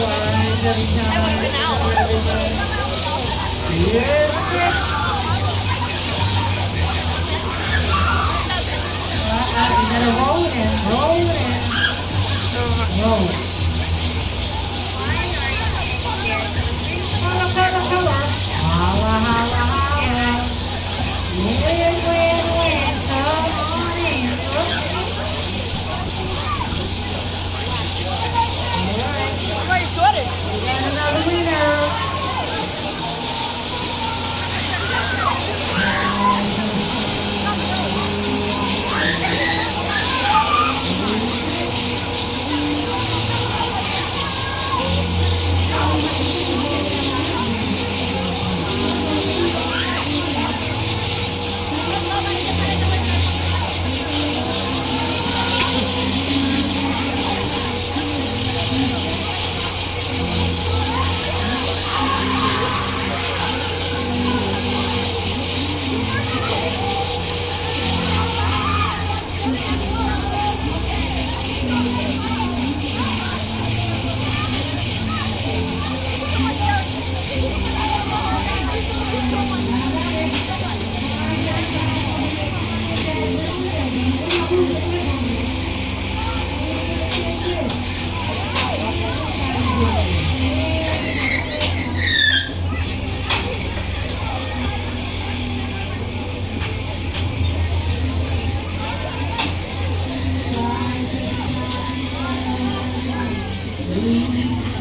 Em quay quần áo. Thank you. ね。